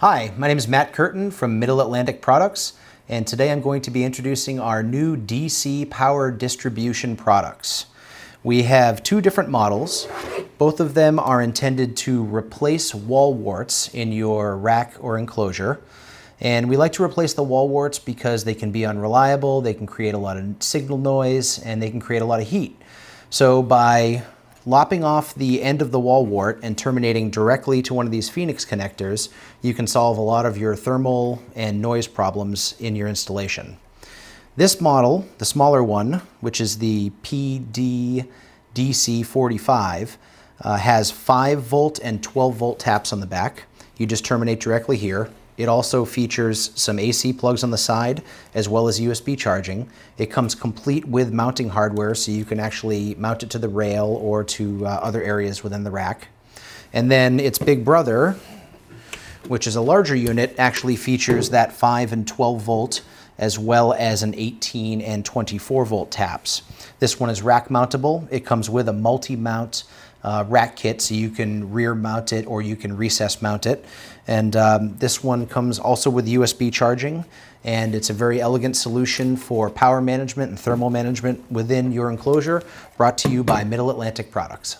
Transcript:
Hi, my name is Matt Curtin from Middle Atlantic Products, and today I'm going to be introducing our new DC power distribution products. We have two different models. Both of them are intended to replace wall warts in your rack or enclosure. And we like to replace the wall warts because they can be unreliable, they can create a lot of signal noise, and they can create a lot of heat. So by Lopping off the end of the wall wart and terminating directly to one of these Phoenix connectors, you can solve a lot of your thermal and noise problems in your installation. This model, the smaller one, which is the PDDC45, uh, has 5 volt and 12 volt taps on the back. You just terminate directly here. It also features some AC plugs on the side as well as USB charging. It comes complete with mounting hardware so you can actually mount it to the rail or to uh, other areas within the rack. And then its big brother, which is a larger unit, actually features that 5 and 12 volt as well as an 18 and 24 volt taps. This one is rack mountable. It comes with a multi-mount uh, rack kit so you can rear mount it or you can recess mount it. And um, this one comes also with USB charging and it's a very elegant solution for power management and thermal management within your enclosure brought to you by Middle Atlantic Products.